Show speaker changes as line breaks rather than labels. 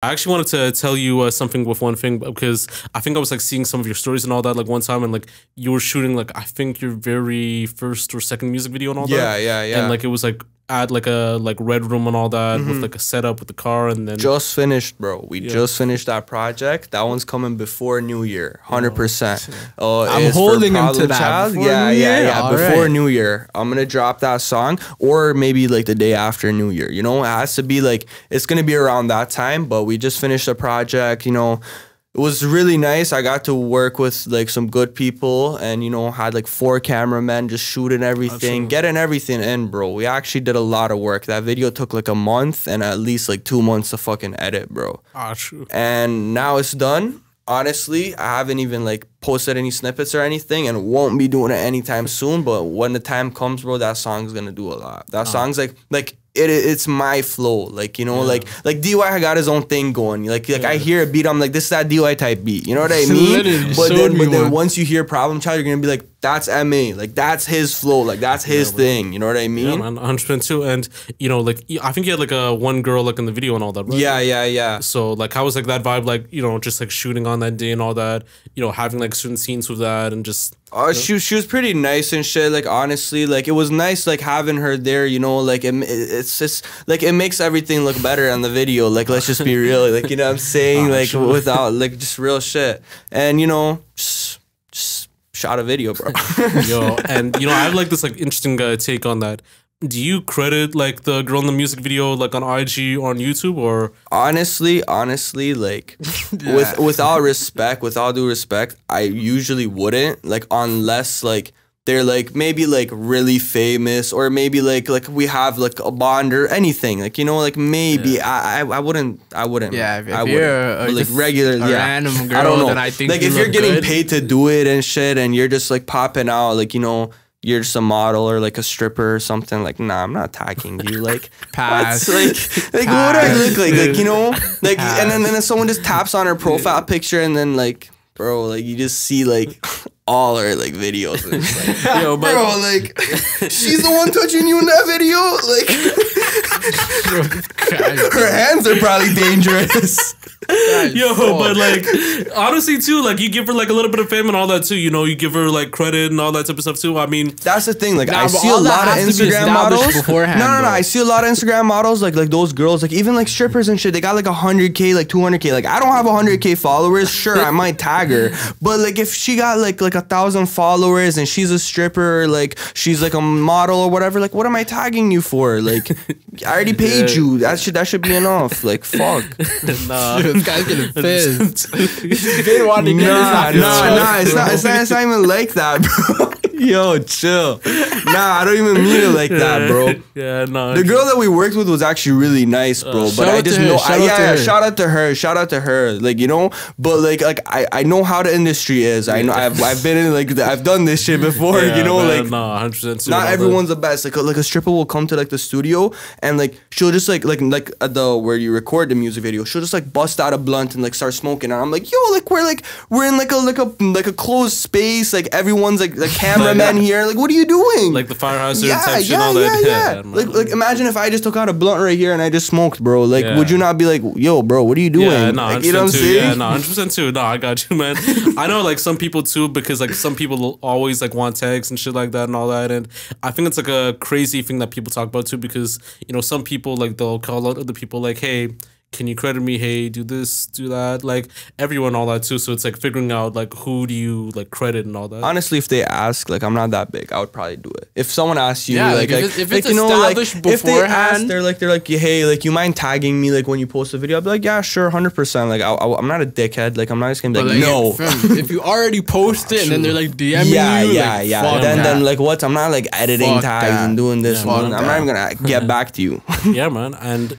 I actually wanted to tell you uh, something with one thing because I think I was like seeing some of your stories and all that like one time and like you were shooting like I think your very first or second music video and all
Yeah,
that.
yeah, yeah.
And like it was like at like a like red room and all that
Mm-hmm.
with like a setup with the car and then
just finished, bro. We
Yeah.
just finished that project. That one's coming before New Year, hundred percent. Oh,
I'm holding him to that.
Child.
Before
Yeah, yeah, yeah.
All
before
right.
New Year, I'm gonna drop that song, or maybe like the day after New Year. You know, it has to be like it's gonna be around that time. But we just finished the project. You know. It was really nice. I got to work with like some good people and you know had like four cameramen just shooting everything, getting everything in, bro. We actually did a lot of work. That video took like a month and at least like 2 months to fucking edit, bro
ah true.
and now it's done. Honestly, I haven't even like posted any snippets or anything, and won't be doing it anytime soon. But when the time comes, bro, that song's gonna do a lot. That song's like like it. It's my flow, like you know, like like DY got his own thing going. Like like I hear a beat, I'm like, this is that DY type beat. You know what I mean? But then but then once you hear Problem Child, you're gonna be like, that's Ma. Like that's his flow. Like that's his thing. You know what I
Yeah,
mean?
man, 100% too. And you know, like I think you had like a one girl like in the video and all that, right?
Yeah, yeah, yeah.
So like how was like that vibe like, you know, just like shooting on that day and all that, you know, having like certain scenes with that and just
Oh, she was- she was pretty nice and shit. Like honestly, like it was nice like having her there. You know, like it, it's just like it makes everything look better on the video. Like let's just be real. Like you know what I'm saying
Ah,
like
sure.
without like just real shit. And you know, just shot a video, bro.
yo and you know i have like this like interesting uh, take on that. Do you credit like the girl in the music video like on ig or on youtube or?
Honestly, honestly, like with with all respect, with all due respect, I usually wouldn't like unless like they're like maybe like really famous or maybe like like we have like a bond or anything. Like you know like maybe I, I I wouldn't I wouldn't
Yeah, if- if
I
you're
wouldn't.
a-
But, like regular
a
yeah.
random
I
girl,
don't know.
then I think
like
you
if you're getting
good.
paid to do it and shit and you're just like popping out like you know you're just a model or like a stripper or something like nah I'm not tagging you. Like
Pass.
like like what would I look like? Like you know? Like and then, and then someone just taps on her profile picture and then like bro like you just see like all her like videos and it's like,
yo but
bro like she's the one touching you in that video? Like her hands are probably dangerous
yo but like honestly too like you give her like a little bit of fame and all that too you know you give her like credit and all that type of stuff too i mean
That's the thing. Like
Nah,
I see a lot of
has to be
Instagram
established
models.
beforehand,
no, no, no.
though.
I see a lot of Instagram models, like like those girls, like even like strippers and shit. They got like hundred k, like two hundred k. Like I don't have hundred k followers. Sure, I might tag her, but like if she got like like a thousand followers and she's a stripper, like she's like a model or whatever. Like what am I tagging you for? Like I already paid you. That should that should be enough. Like fuck.
nah
this guy's getting pissed. He's been wanting to get
Nah,
this
nah, nah. It's not, it's not. It's not even like that, bro. Yo, chill. Nah, I don't even mean it like that, bro.
yeah no
The girl that we worked with was actually really nice, bro. but I just know,
shout
I, yeah, yeah, shout out to her, shout out to her. Like you know, but like, like I, I know how the industry is. I know, I've, I've been in like, I've done this shit before.
yeah,
you know,
man,
like.
nah 100%
Not
that.
everyone's the best. Like a, like a stripper will come to like the studio and like she'll just like like like at the where you record the music video. She'll just like bust out a blunt and like start smoking. And I'm like, yo, like we're like we're in like a like a like a closed space. Like everyone's like the cameraman here. Like what are you doing?
like the firehouse
yeah, yeah,
and all
yeah,
that
yeah.
man.
Like, like imagine if I just took out a blunt right here and I just smoked, bro. Like,
Yeah.
would you not be like, yo, bro, what are you doing?
Yeah, no,
like, you know what I'm
100% too.
saying?
Yeah, no, hundred percent too. No, I got you, man. I know like some people too because like some people always like want tags and shit like that and all that, and I think it's like a crazy thing that people talk about too because you know some people like they'll call out other people like, hey. Can you credit me? Hey, do this, do that. Like everyone, all that too. So it's like figuring out like who do you like credit and all that.
Honestly, if they ask, like, I'm not that big, I would probably do it. If someone asks you,
Yeah,
like,
like, if
like,
it's-
like,
it's
you know, like,
established
if they ask,
beforehand-
they're like, they're like, hey, like, you mind tagging me, like, when you post a video? I'll be like, yeah, sure, hundred percent. Like, I, I, I'm not a dickhead. Like, I'm not just gonna be like,
like,
no.
fam, if you already post it and then they're like DMing
yeah,
you,
yeah,
like,
yeah.
fuck
Then,
that.
then, like, what? I'm not like editing
Fuck
tags
that.
and doing this.
Yeah,
one.
fuck
I'm not even gonna get back to you.
yeah, man. And